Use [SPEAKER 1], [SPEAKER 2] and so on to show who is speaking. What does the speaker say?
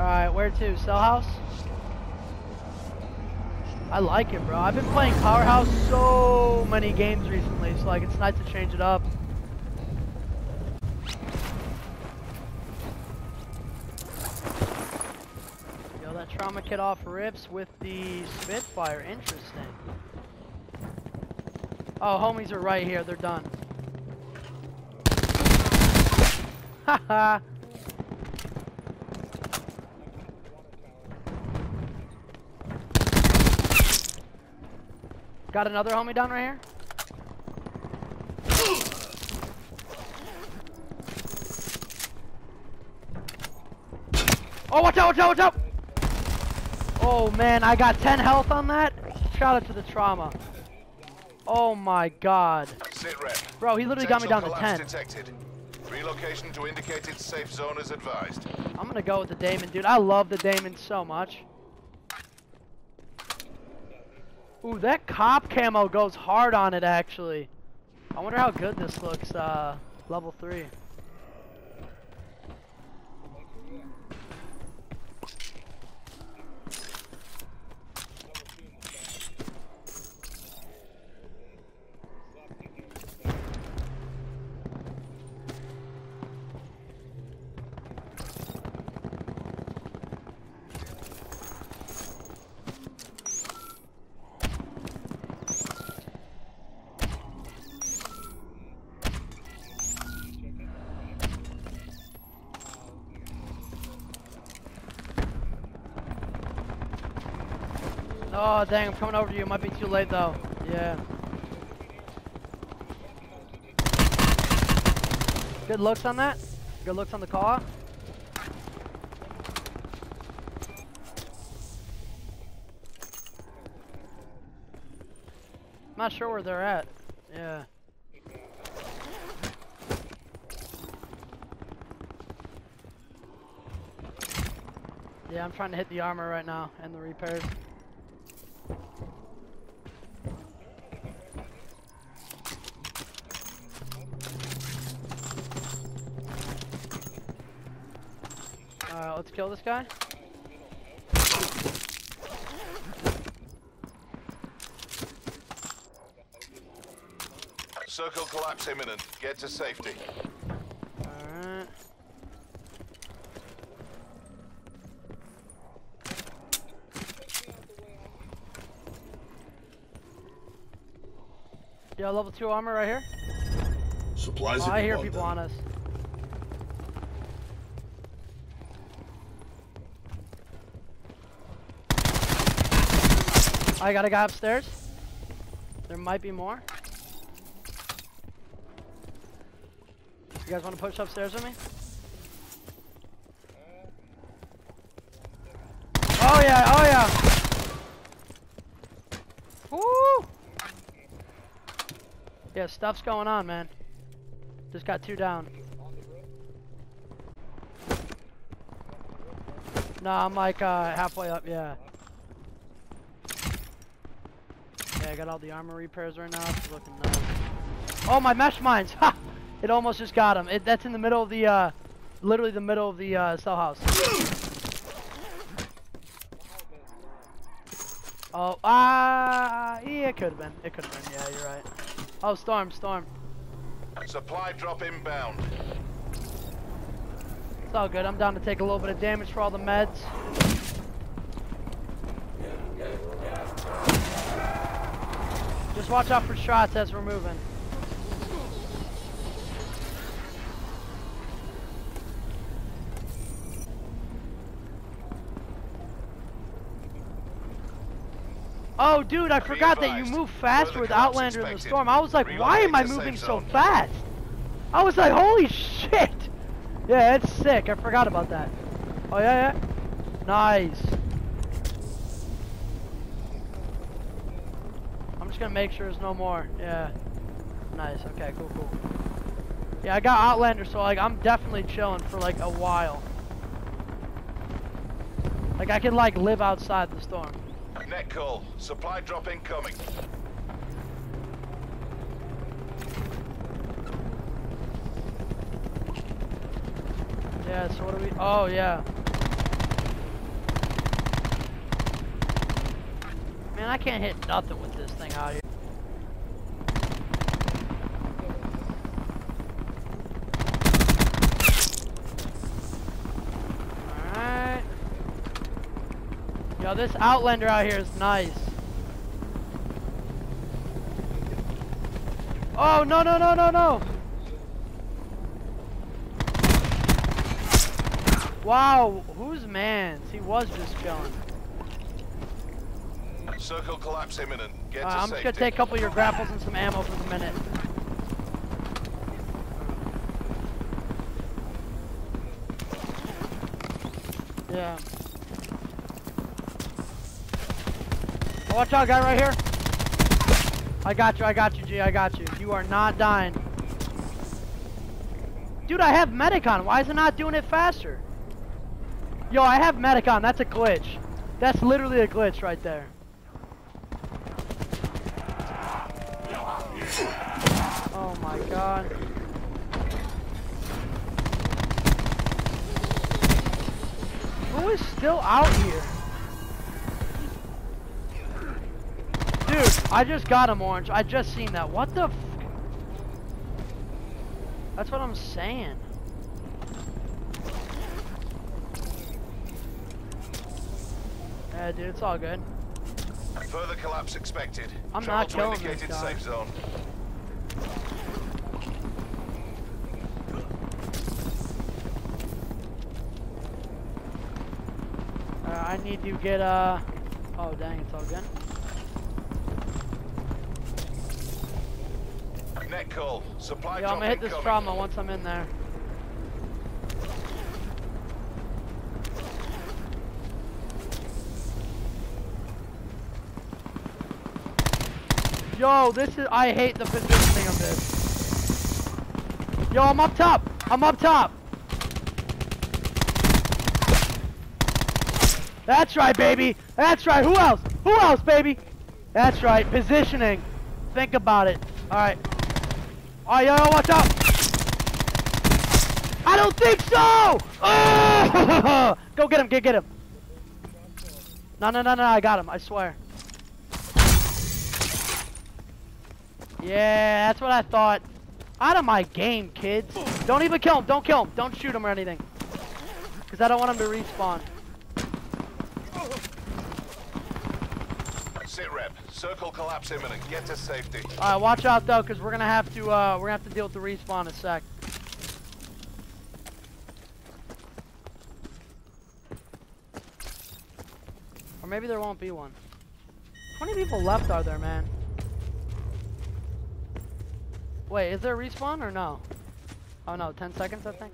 [SPEAKER 1] Alright, where to? Cell house? I like it, bro. I've been playing Powerhouse so many games recently, so like it's nice to change it up. Yo, that trauma kit off rips with the Spitfire. Interesting. Oh, homies are right here. They're done. Haha. Got another homie down right here. Oh, watch out, watch out, watch out! Oh man, I got 10 health on that. Shout out to the trauma. Oh my god. Bro, he literally got me down to 10.
[SPEAKER 2] detected. Relocation to indicated safe zone is advised.
[SPEAKER 1] I'm gonna go with the Daemon, dude. I love the Daemon so much. Ooh, that cop camo goes hard on it, actually. I wonder how good this looks, uh, level 3. Oh, dang, I'm coming over to you. Might be too late, though. Yeah. Good looks on that. Good looks on the car. Not sure where they're at. Yeah. Yeah, I'm trying to hit the armor right now and the repairs. Alright, let's kill this guy.
[SPEAKER 2] Circle collapse imminent. Get to safety.
[SPEAKER 1] Alright. Yeah, level 2 armor right here.
[SPEAKER 3] Supplies
[SPEAKER 1] Oh, I hear people on us. I got a guy upstairs. There might be more. You guys want to push upstairs with me? Oh yeah, oh yeah. Woo! Yeah, stuff's going on, man. Just got two down. No, I'm like uh, halfway up, yeah. Yeah, I got all the armor repairs right now. It's looking nice. Oh, my mesh mines! Ha! It almost just got him. It, that's in the middle of the, uh, literally the middle of the uh, cell house. Oh, ah, yeah, it could have been. It could have been. Yeah, you're right. Oh, storm, storm.
[SPEAKER 2] Supply drop inbound.
[SPEAKER 1] It's all good. I'm down to take a little bit of damage for all the meds. Just watch out for shots as we're moving. Oh, dude, I forgot that you move faster with Outlander in the storm. I was like, why am I moving so fast? I was like, holy shit! Yeah, it's sick. I forgot about that. Oh, yeah, yeah. Nice. I'm just gonna make sure there's no more. Yeah. Nice. Okay, cool, cool. Yeah, I got Outlander, so like I'm definitely chilling for like a while. Like I can like live outside the storm.
[SPEAKER 2] Net call. Supply drop incoming.
[SPEAKER 1] Yeah, so what do we... Oh, yeah. Man, I can't hit nothing with this thing out here. Alright. Yo, this Outlander out here is nice. Oh, no, no, no, no, no! Wow, whose man's? He was just chilling.
[SPEAKER 2] Circle collapse imminent. Get
[SPEAKER 1] Uh,
[SPEAKER 2] to
[SPEAKER 1] I'm
[SPEAKER 2] safety.
[SPEAKER 1] just gonna take a couple of your grapples and some ammo for the minute. Yeah. Oh, watch out, guy right here. I got you, I got you, G, I got you. You are not dying. Dude, I have Medicon. Why is it not doing it faster? Yo, I have Medicon. That's a glitch. That's literally a glitch right there. Oh my god. Who is still out here? Dude, I just got him, Orange. I just seen that. What the f- That's what I'm saying. Yeah, dude, it's all good.
[SPEAKER 2] Further collapse expected.
[SPEAKER 1] I'm
[SPEAKER 2] Travel
[SPEAKER 1] not killing this guy.
[SPEAKER 2] safe zone.
[SPEAKER 1] Uh, I need to get, uh... Oh, dang, it's all good.
[SPEAKER 2] Net call. Supply
[SPEAKER 1] Yeah, I'm gonna hit this
[SPEAKER 2] incoming.
[SPEAKER 1] trauma once I'm in there. Yo, this is, I hate the positioning of this. Yo, I'm up top. I'm up top. That's right, baby. That's right. Who else? Who else, baby? That's right. Positioning. Think about it. All right. All right, yo, yo, watch out. I don't think so. Oh! Go get him. Get get him. No, no, no, no. I got him. I swear. Yeah, that's what I thought. Out of my game, kids. Don't even kill him. Don't kill him. Don't shoot him or anything. Because I don't want him to respawn.
[SPEAKER 2] Circle collapse imminent. Get to safety.
[SPEAKER 1] All right, watch out though, because we're gonna have to uh, we're gonna have to deal with the respawn in a sec. Or maybe there won't be one. How many people left are there, man? Wait, is there a respawn or no? Oh no, 10 seconds I think.